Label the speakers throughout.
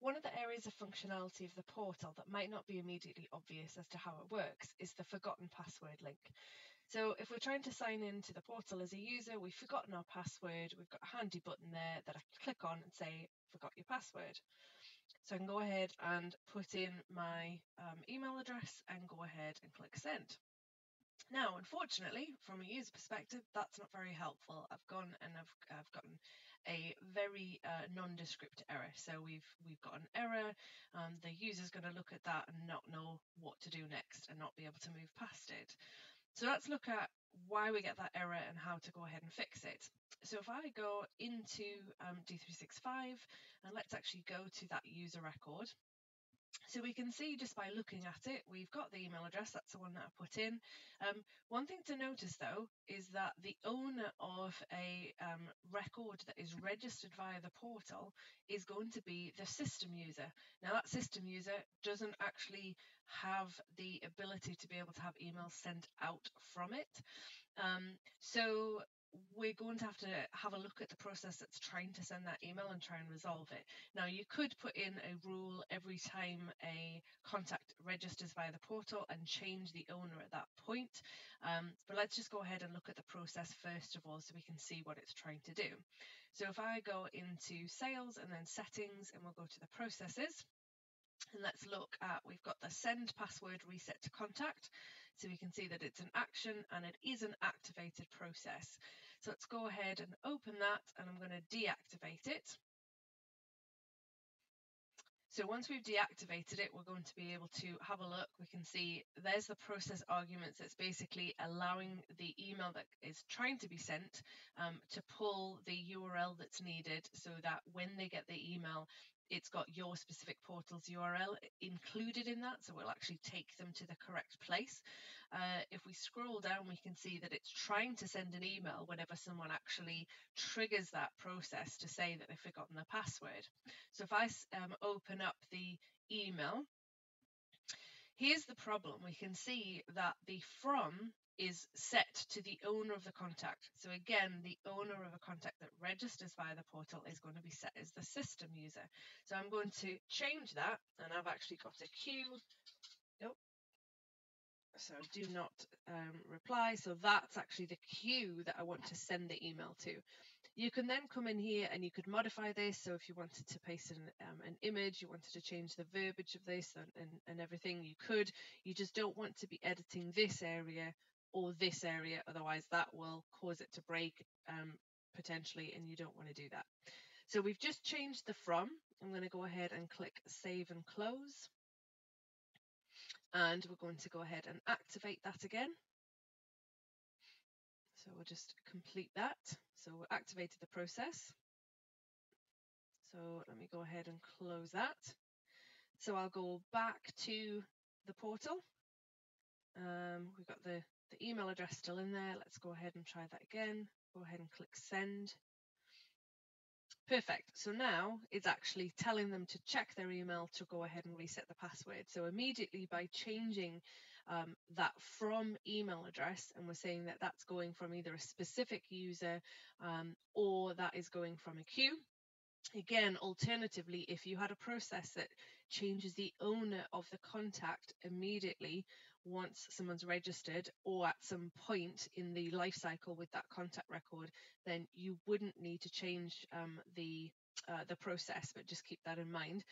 Speaker 1: one of the areas of functionality of the portal that might not be immediately obvious as to how it works is the forgotten password link. So if we're trying to sign into the portal as a user, we've forgotten our password, we've got a handy button there that I can click on and say, forgot your password. So I can go ahead and put in my um, email address and go ahead and click send. Now, unfortunately, from a user perspective, that's not very helpful. I've gone and I've, I've gotten a very uh, nondescript error. So we've we've got an error. Um, the user's going to look at that and not know what to do next and not be able to move past it. So let's look at why we get that error and how to go ahead and fix it. So if I go into um, D365 and let's actually go to that user record. So we can see just by looking at it, we've got the email address, that's the one that I put in. Um, one thing to notice though is that the owner of a um, record that is registered via the portal is going to be the system user. Now that system user doesn't actually have the ability to be able to have emails sent out from it. Um, so we're going to have to have a look at the process that's trying to send that email and try and resolve it. Now, you could put in a rule every time a contact registers via the portal and change the owner at that point. Um, but let's just go ahead and look at the process first of all so we can see what it's trying to do. So if I go into sales and then settings and we'll go to the processes, and let's look at, we've got the send password reset to contact. So we can see that it's an action and it is an activated process. So let's go ahead and open that and I'm going to deactivate it. So once we've deactivated it, we're going to be able to have a look. We can see there's the process arguments It's basically allowing the email that is trying to be sent um, to pull the URL that's needed so that when they get the email, it's got your specific portal's URL included in that, so we'll actually take them to the correct place. Uh, if we scroll down, we can see that it's trying to send an email whenever someone actually triggers that process to say that they've forgotten the password. So if I um, open up the email, here's the problem. We can see that the from is set to the owner of the contact. So again, the owner of a contact that registers via the portal is going to be set as the system user. So I'm going to change that and I've actually got a queue. Nope. So do not um, reply. So that's actually the queue that I want to send the email to. You can then come in here and you could modify this. So if you wanted to paste an, um, an image, you wanted to change the verbiage of this and, and, and everything, you could. You just don't want to be editing this area or this area, otherwise that will cause it to break um, potentially and you don't want to do that. So we've just changed the from. I'm going to go ahead and click save and close. And we're going to go ahead and activate that again. So we'll just complete that. So we activated the process. So let me go ahead and close that. So I'll go back to the portal. Um, we've got the the email address still in there. Let's go ahead and try that again. Go ahead and click send. Perfect. So now it's actually telling them to check their email to go ahead and reset the password. So immediately by changing um, that from email address, and we're saying that that's going from either a specific user um, or that is going from a queue. Again, alternatively, if you had a process that changes the owner of the contact immediately once someone's registered or at some point in the life cycle with that contact record, then you wouldn't need to change um, the uh, the process, but just keep that in mind.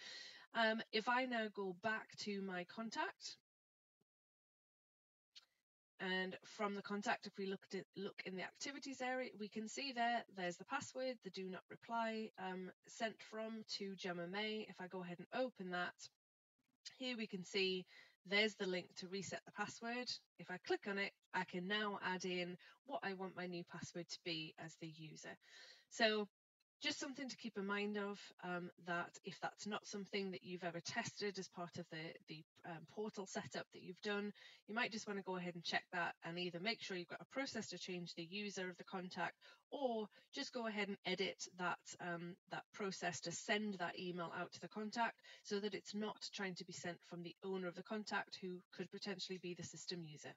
Speaker 1: Um, if I now go back to my contact, and from the contact, if we look at look in the activities area, we can see there, there's the password, the do not reply um, sent from to Gemma May. If I go ahead and open that, here we can see there's the link to reset the password. If I click on it, I can now add in what I want my new password to be as the user. So just something to keep in mind of um, that if that's not something that you've ever tested as part of the, the um, portal setup that you've done, you might just want to go ahead and check that and either make sure you've got a process to change the user of the contact or just go ahead and edit that, um, that process to send that email out to the contact so that it's not trying to be sent from the owner of the contact who could potentially be the system user.